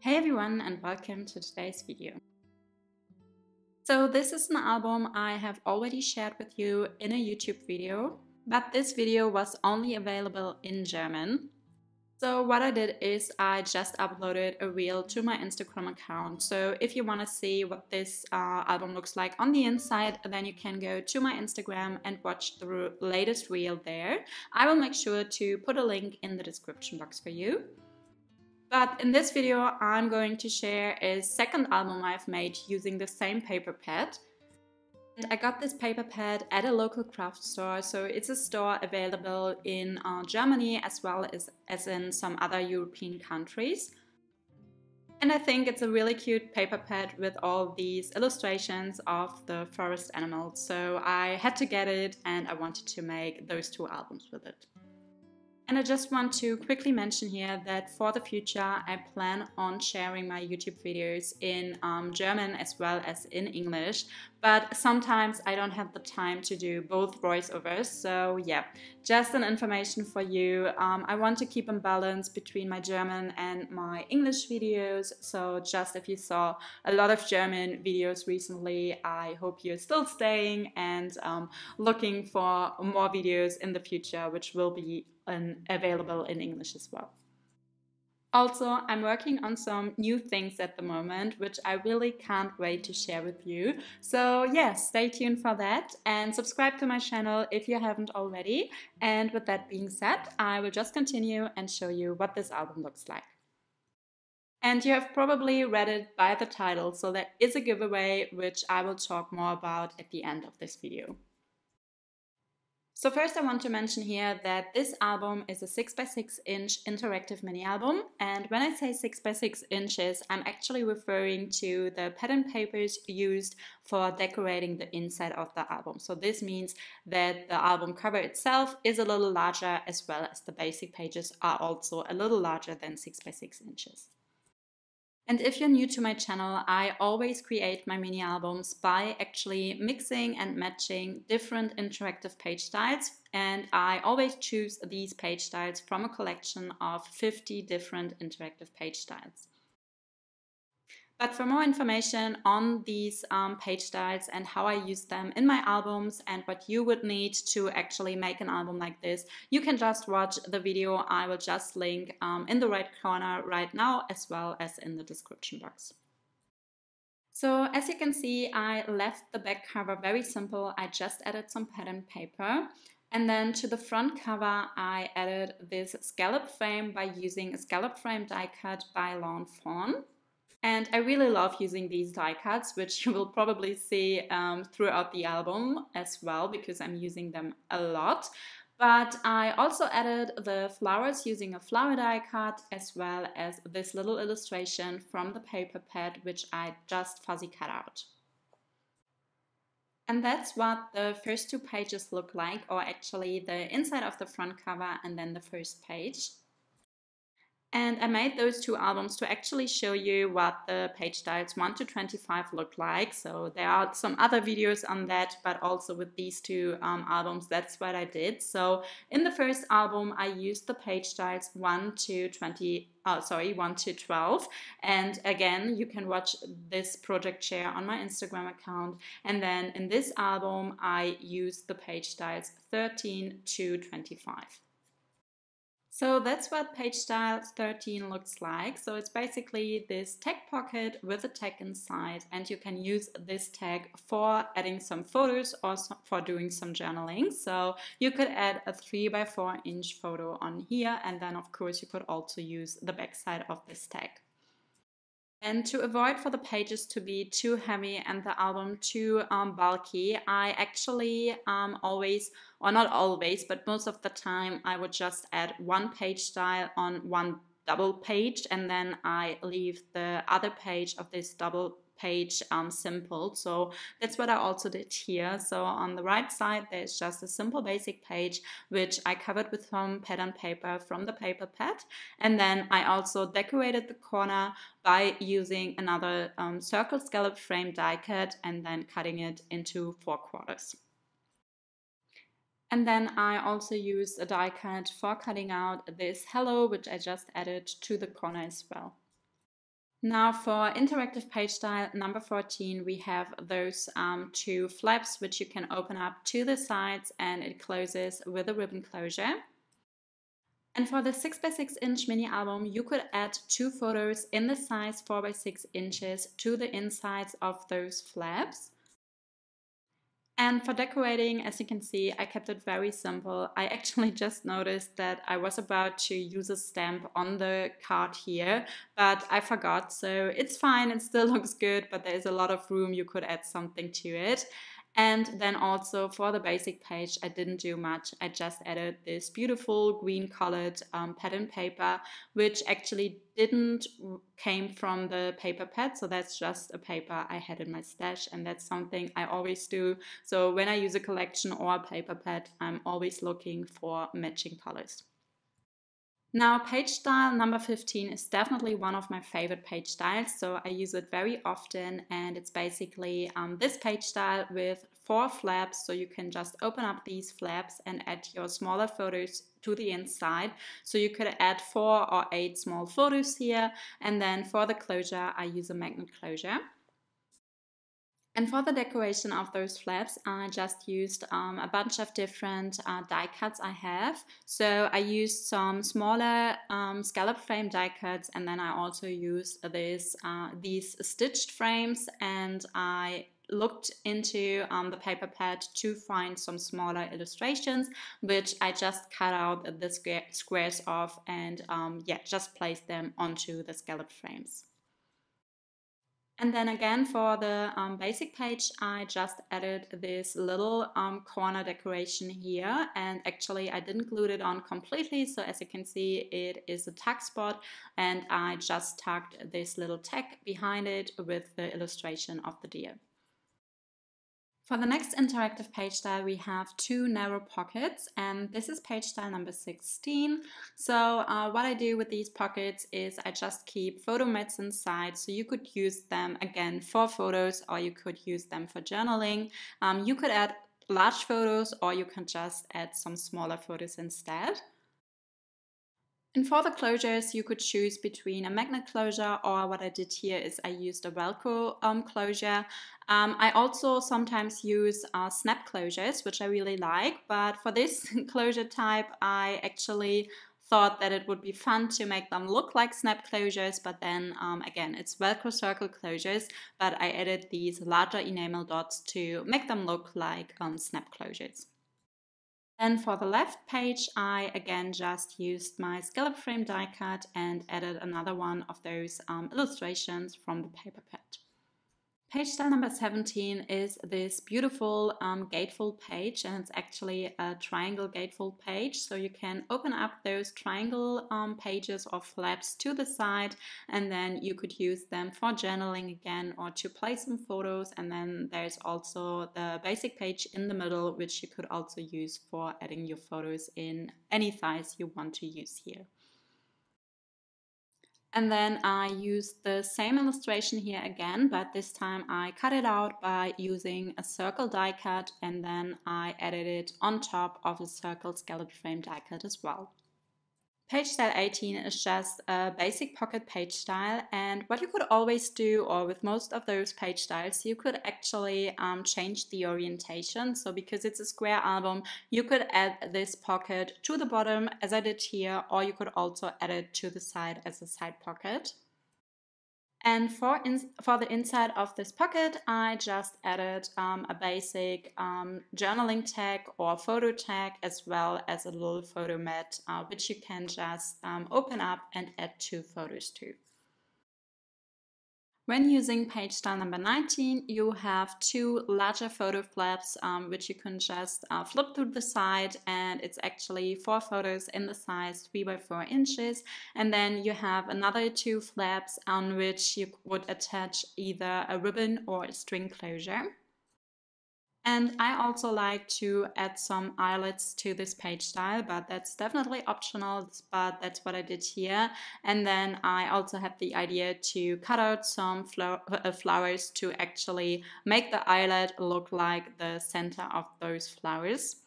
Hey everyone and welcome to today's video. So this is an album I have already shared with you in a YouTube video, but this video was only available in German. So what I did is I just uploaded a reel to my Instagram account. So if you want to see what this uh, album looks like on the inside, then you can go to my Instagram and watch the latest reel there. I will make sure to put a link in the description box for you. But in this video, I'm going to share a second album I've made using the same paper pad. And I got this paper pad at a local craft store, so it's a store available in uh, Germany as well as, as in some other European countries. And I think it's a really cute paper pad with all these illustrations of the forest animals, so I had to get it and I wanted to make those two albums with it. And I just want to quickly mention here that for the future, I plan on sharing my YouTube videos in um, German as well as in English. But sometimes I don't have the time to do both voiceovers. So yeah, just an information for you. Um, I want to keep a balance between my German and my English videos. So just if you saw a lot of German videos recently, I hope you're still staying and um, looking for more videos in the future, which will be and available in English as well. Also, I'm working on some new things at the moment, which I really can't wait to share with you. So, yes, yeah, stay tuned for that and subscribe to my channel if you haven't already. And with that being said, I will just continue and show you what this album looks like. And you have probably read it by the title, so there is a giveaway, which I will talk more about at the end of this video. So first I want to mention here that this album is a 6x6 inch interactive mini album and when I say 6x6 inches I'm actually referring to the pattern papers used for decorating the inside of the album. So this means that the album cover itself is a little larger as well as the basic pages are also a little larger than 6x6 inches. And if you're new to my channel, I always create my mini albums by actually mixing and matching different interactive page styles. And I always choose these page styles from a collection of 50 different interactive page styles. But for more information on these um, page styles and how I use them in my albums and what you would need to actually make an album like this, you can just watch the video I will just link um, in the right corner right now as well as in the description box. So as you can see, I left the back cover very simple. I just added some pattern paper. And then to the front cover, I added this scallop frame by using a scallop frame die cut by Lawn Fawn. And I really love using these die cuts, which you will probably see um, throughout the album as well, because I'm using them a lot. But I also added the flowers using a flower die cut, as well as this little illustration from the paper pad, which I just fuzzy cut out. And that's what the first two pages look like, or actually the inside of the front cover and then the first page. And I made those two albums to actually show you what the page styles 1 to 25 look like. So there are some other videos on that, but also with these two um, albums, that's what I did. So in the first album, I used the page styles 1 to 20, oh, sorry, 1 to 12. And again, you can watch this project share on my Instagram account. And then in this album, I used the page styles 13 to 25. So that's what page style 13 looks like. So it's basically this tag pocket with a tag inside and you can use this tag for adding some photos or for doing some journaling. So you could add a 3 by 4 inch photo on here and then of course you could also use the backside of this tag. And to avoid for the pages to be too heavy and the album too um, bulky, I actually um, always, or not always, but most of the time, I would just add one page style on one double page and then I leave the other page of this double page um, simple. So that's what I also did here. So on the right side, there's just a simple basic page, which I covered with some pattern paper from the paper pad. And then I also decorated the corner by using another um, circle scallop frame die cut and then cutting it into four quarters. And then I also used a die cut for cutting out this hello, which I just added to the corner as well. Now for interactive page style number 14, we have those um, two flaps which you can open up to the sides and it closes with a ribbon closure. And for the 6x6 inch mini album, you could add two photos in the size 4x6 inches to the insides of those flaps. And for decorating, as you can see, I kept it very simple. I actually just noticed that I was about to use a stamp on the card here, but I forgot. So it's fine, it still looks good, but there's a lot of room you could add something to it. And then also for the basic page, I didn't do much. I just added this beautiful green colored um, pattern paper, which actually didn't came from the paper pad. So that's just a paper I had in my stash. And that's something I always do. So when I use a collection or a paper pad, I'm always looking for matching colors. Now, page style number 15 is definitely one of my favorite page styles, so I use it very often and it's basically um, this page style with four flaps, so you can just open up these flaps and add your smaller photos to the inside. So you could add four or eight small photos here, and then for the closure, I use a magnet closure. And for the decoration of those flaps, I just used um, a bunch of different uh, die cuts I have. So I used some smaller um, scallop frame die cuts and then I also used this, uh, these stitched frames and I looked into um, the paper pad to find some smaller illustrations which I just cut out the squares off and um, yeah just placed them onto the scallop frames. And then again for the um, basic page, I just added this little um, corner decoration here and actually I didn't glue it on completely. So as you can see, it is a tag spot and I just tucked this little tag behind it with the illustration of the deer. For the next interactive page style, we have two narrow pockets, and this is page style number 16. So uh, what I do with these pockets is I just keep photo mats inside, so you could use them again for photos, or you could use them for journaling. Um, you could add large photos, or you can just add some smaller photos instead. And for the closures, you could choose between a magnet closure or what I did here is I used a Velcro um, closure. Um, I also sometimes use uh, snap closures, which I really like, but for this closure type, I actually thought that it would be fun to make them look like snap closures, but then um, again, it's Velcro circle closures, but I added these larger enamel dots to make them look like um, snap closures. And for the left page, I again just used my scallop frame die cut and added another one of those um, illustrations from the paper pad. Page style number 17 is this beautiful um, gatefold page and it's actually a triangle gatefold page so you can open up those triangle um, pages or flaps to the side and then you could use them for journaling again or to place some photos and then there's also the basic page in the middle which you could also use for adding your photos in any size you want to use here. And then I used the same illustration here again, but this time I cut it out by using a circle die cut and then I added it on top of a circle scallop frame die cut as well. Page style 18 is just a basic pocket page style and what you could always do or with most of those page styles you could actually um, change the orientation so because it's a square album you could add this pocket to the bottom as I did here or you could also add it to the side as a side pocket. And for, in, for the inside of this pocket, I just added um, a basic um, journaling tag or photo tag as well as a little photo mat, uh, which you can just um, open up and add two photos to. When using page style number 19, you have two larger photo flaps, um, which you can just uh, flip to the side and it's actually four photos in the size 3 by 4 inches. And then you have another two flaps on which you would attach either a ribbon or a string closure. And I also like to add some eyelets to this page style, but that's definitely optional, but that's what I did here. And then I also had the idea to cut out some uh, flowers to actually make the eyelet look like the center of those flowers.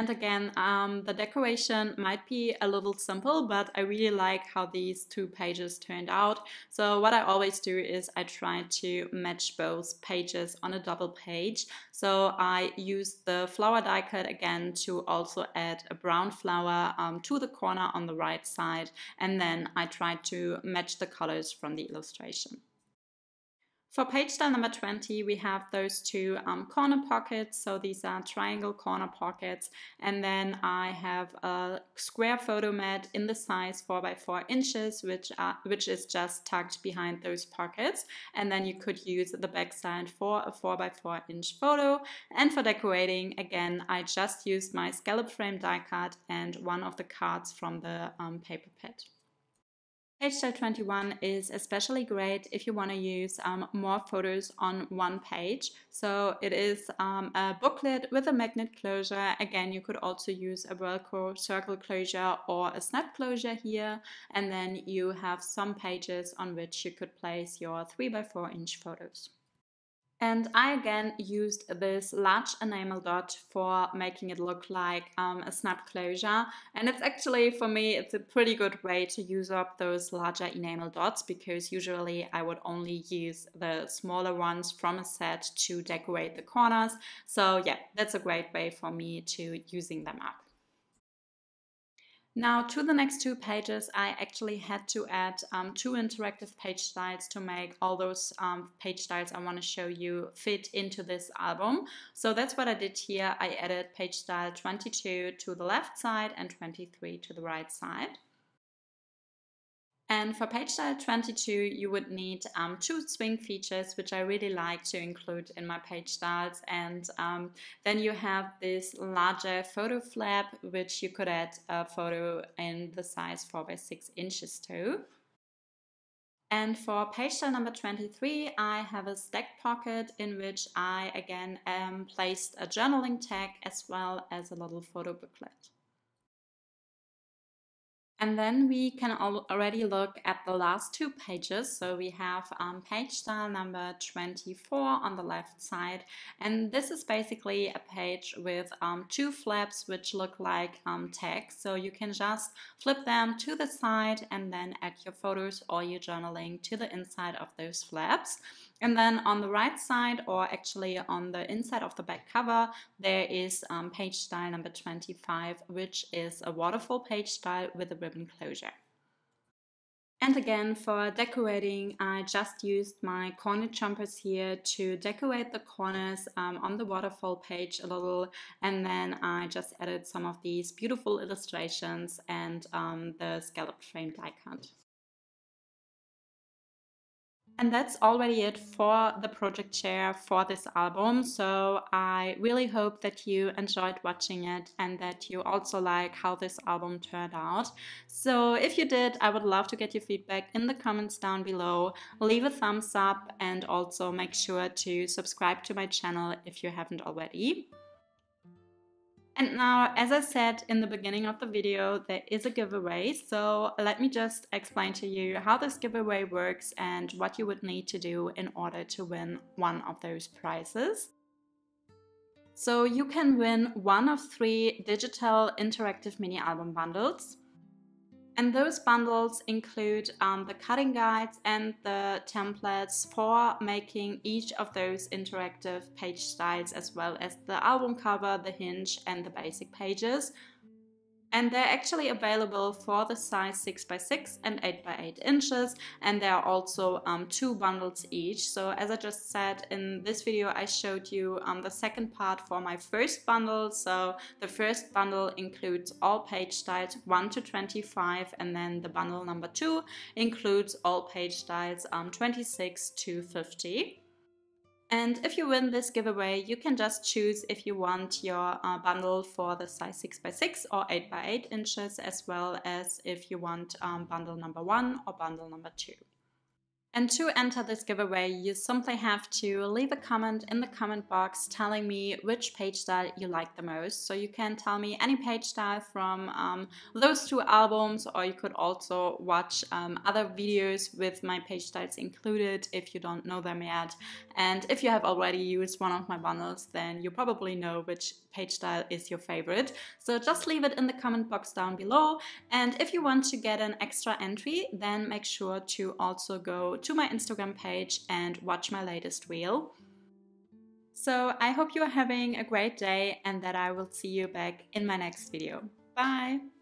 And again, um, the decoration might be a little simple, but I really like how these two pages turned out. So what I always do is I try to match both pages on a double page. So I use the flower die cut again to also add a brown flower um, to the corner on the right side. And then I try to match the colors from the illustration. For page style number 20, we have those two um, corner pockets. So these are triangle corner pockets. And then I have a square photo mat in the size 4 by 4 inches, which, are, which is just tucked behind those pockets. And then you could use the backside for a 4 by 4 inch photo. And for decorating, again, I just used my scallop frame die cut and one of the cards from the um, paper pad. Style 21 is especially great if you want to use um, more photos on one page. So it is um, a booklet with a magnet closure. Again, you could also use a Velcro circle closure or a snap closure here. And then you have some pages on which you could place your 3x4 inch photos. And I again used this large enamel dot for making it look like um, a snap closure. And it's actually, for me, it's a pretty good way to use up those larger enamel dots because usually I would only use the smaller ones from a set to decorate the corners. So yeah, that's a great way for me to using them up. Now to the next two pages, I actually had to add um, two interactive page styles to make all those um, page styles I want to show you fit into this album. So that's what I did here. I added page style 22 to the left side and 23 to the right side. And for page style 22, you would need um, two swing features, which I really like to include in my page styles. And um, then you have this larger photo flap, which you could add a photo in the size 4 by 6 inches to. And for page style number 23, I have a stacked pocket in which I again um, placed a journaling tag as well as a little photo booklet. And then we can already look at the last two pages. So we have um, page style number 24 on the left side. And this is basically a page with um, two flaps which look like um, text. So you can just flip them to the side and then add your photos or your journaling to the inside of those flaps. And then on the right side, or actually on the inside of the back cover, there is um, page style number 25, which is a waterfall page style with a ribbon closure. And again, for decorating, I just used my corner chompers here to decorate the corners um, on the waterfall page a little. And then I just added some of these beautiful illustrations and um, the scallop frame die cut. And that's already it for the project share for this album. So I really hope that you enjoyed watching it and that you also like how this album turned out. So if you did, I would love to get your feedback in the comments down below. Leave a thumbs up and also make sure to subscribe to my channel if you haven't already. And now, as I said in the beginning of the video, there is a giveaway. So let me just explain to you how this giveaway works and what you would need to do in order to win one of those prizes. So you can win one of three digital interactive mini album bundles. And those bundles include um, the cutting guides and the templates for making each of those interactive page styles as well as the album cover, the hinge and the basic pages and they're actually available for the size 6x6 and 8x8 inches. And there are also um, two bundles each. So as I just said in this video I showed you um, the second part for my first bundle. So the first bundle includes all page styles 1 to 25 and then the bundle number 2 includes all page styles um, 26 to 50 and if you win this giveaway, you can just choose if you want your uh, bundle for the size 6x6 or 8x8 inches, as well as if you want um, bundle number one or bundle number two. And to enter this giveaway, you simply have to leave a comment in the comment box telling me which page style you like the most. So you can tell me any page style from um, those two albums, or you could also watch um, other videos with my page styles included if you don't know them yet. And if you have already used one of my bundles, then you probably know which page style is your favorite. So just leave it in the comment box down below. And if you want to get an extra entry, then make sure to also go to my Instagram page and watch my latest reel. So I hope you are having a great day and that I will see you back in my next video. Bye!